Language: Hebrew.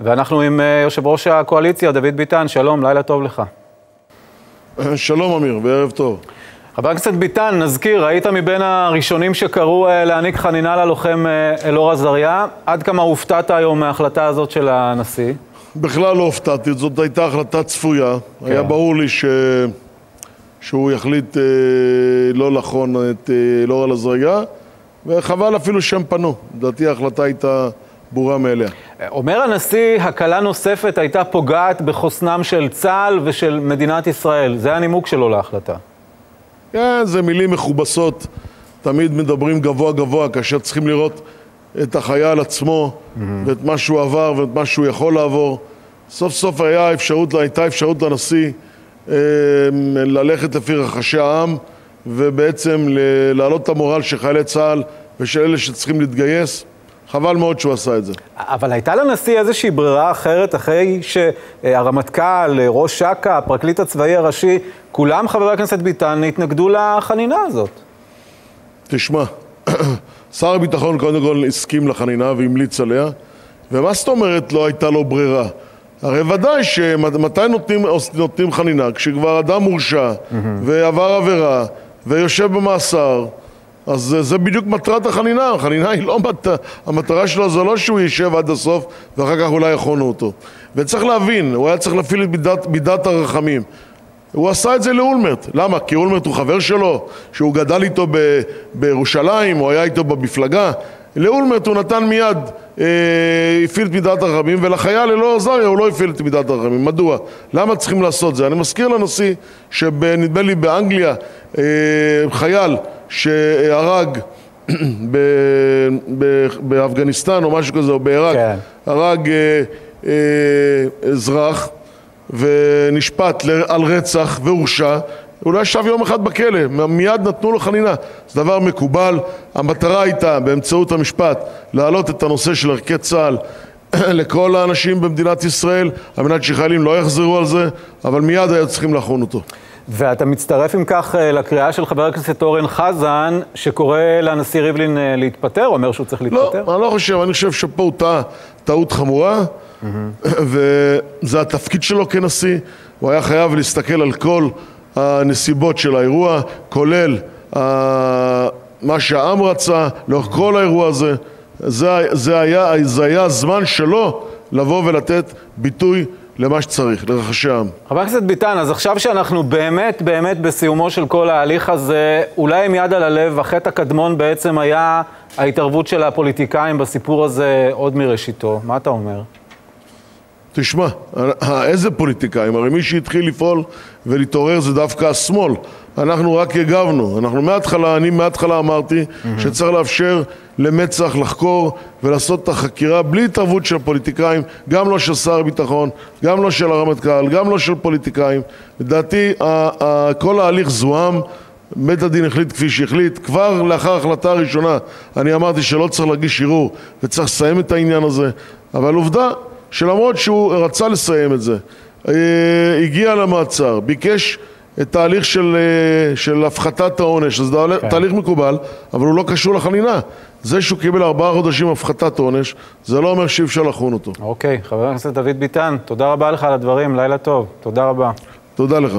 ואנחנו עם אה, יושב ראש הקואליציה, דוד ביטן, שלום, לילה טוב לך. שלום אמיר, וערב טוב. חבר הכנסת ביטן, נזכיר, היית מבין הראשונים שקראו אה, להעניק חנינה ללוחם אה, אלאור עזריה. עד כמה הופתעת היום מההחלטה הזאת של הנשיא? בכלל לא הופתעתי, זאת הייתה החלטה צפויה. כן. היה ברור לי ש... שהוא יחליט אה, לא לחון את אה, אלאור על עזריה, וחבל אפילו שהם פנו. לדעתי ההחלטה הייתה ברורה מאליה. אומר הנשיא, הקלה נוספת הייתה פוגעת בחוסנם של צה"ל ושל מדינת ישראל. זה הנימוק שלו להחלטה. כן, זה מילים מכובסות. תמיד מדברים גבוה גבוה, כאשר צריכים לראות את החייל עצמו, mm-hmm. ואת מה שהוא עבר ואת מה שהוא יכול לעבור. סוף סוף היה אפשרות, הייתה אפשרות לנשיא אה, ללכת לפי רחשי העם, ובעצם להעלות את המורל של חיילי צה"ל ושל אלה שצריכים להתגייס. חבל מאוד שהוא עשה את זה. אבל הייתה לנשיא איזושהי ברירה אחרת אחרי שהרמטכ"ל, ראש אכ"א, הפרקליט הצבאי הראשי, כולם, חבר הכנסת ביטן, התנגדו לחנינה הזאת. תשמע, שר הביטחון קודם כל הסכים לחנינה והמליץ עליה, ומה זאת אומרת לא הייתה לו ברירה? הרי ודאי שמתי נותנים, נותנים חנינה? כשכבר אדם מורשע mm-hmm. ועבר עבירה ויושב במאסר אז זה בדיוק מטרת החנינה, החנינה היא לא, מת... המטרה שלו זה לא שהוא יישב עד הסוף ואחר כך אולי יכונו אותו. וצריך להבין, הוא היה צריך להפעיל את מידת, מידת הרחמים. הוא עשה את זה לאולמרט. למה? כי אולמרט הוא חבר שלו, שהוא גדל איתו ב... בירושלים, הוא היה איתו במפלגה. לאולמרט הוא נתן מיד, אה, הפעיל את מידת הרחמים, ולחייל אלאור עזריה הוא לא הפעיל את מידת הרחמים. מדוע? למה צריכים לעשות זה? אני מזכיר לנשיא שנדמה לי באנגליה, אה, חייל שהרג באפגניסטן או משהו כזה, או בעיראק, כן. הרג אה, אה, אזרח ונשפט על רצח והורשע, הוא לא ישב יום אחד בכלא, מיד נתנו לו חנינה. זה דבר מקובל. המטרה הייתה, באמצעות המשפט, להעלות את הנושא של ערכי צה"ל לכל האנשים במדינת ישראל, על מנת שחיילים לא יחזרו על זה, אבל מיד היו צריכים לחון אותו. ואתה מצטרף אם כך אה, לקריאה של חבר הכנסת אורן חזן, שקורא לנשיא ריבלין אה, להתפטר, אומר שהוא צריך לא, להתפטר? לא, אני לא חושב, אני חושב שפה הוא טעה טעות חמורה. וזה התפקיד שלו כנשיא, הוא היה חייב להסתכל על כל הנסיבות של האירוע, כולל מה שהעם רצה, לאורך כל האירוע הזה. זה, זה, היה, זה היה הזמן שלו לבוא ולתת ביטוי למה שצריך, לרחשי העם. חבר הכנסת ביטן, אז עכשיו שאנחנו באמת באמת בסיומו של כל ההליך הזה, אולי עם יד על הלב, החטא הקדמון בעצם היה ההתערבות של הפוליטיקאים בסיפור הזה עוד מראשיתו. מה אתה אומר? תשמע, איזה פוליטיקאים? הרי מי שהתחיל לפעול ולהתעורר זה דווקא השמאל. אנחנו רק הגבנו. אנחנו מההתחלה, אני מההתחלה אמרתי. שצריך לאפשר למצ"ח לחקור ולעשות את החקירה בלי התערבות של פוליטיקאים, גם לא של שר הביטחון, גם לא של הרמטכ"ל, גם לא של פוליטיקאים. לדעתי, כל ההליך זוהם. בית הדין החליט כפי שהחליט, כבר לאחר ההחלטה הראשונה אני אמרתי שלא צריך להגיש ערעור וצריך לסיים את העניין הזה, אבל עובדה שלמרות שהוא רצה לסיים את זה, אה, הגיע למעצר, ביקש את תהליך של, אה, של הפחתת העונש, זה כן. תהליך מקובל, אבל הוא לא קשור לחנינה. זה שהוא קיבל ארבעה חודשים הפחתת עונש, זה לא אומר שאי אפשר לחון אותו. אוקיי, חבר הכנסת דוד ביטן, תודה רבה לך על הדברים, לילה טוב, תודה רבה. תודה לך.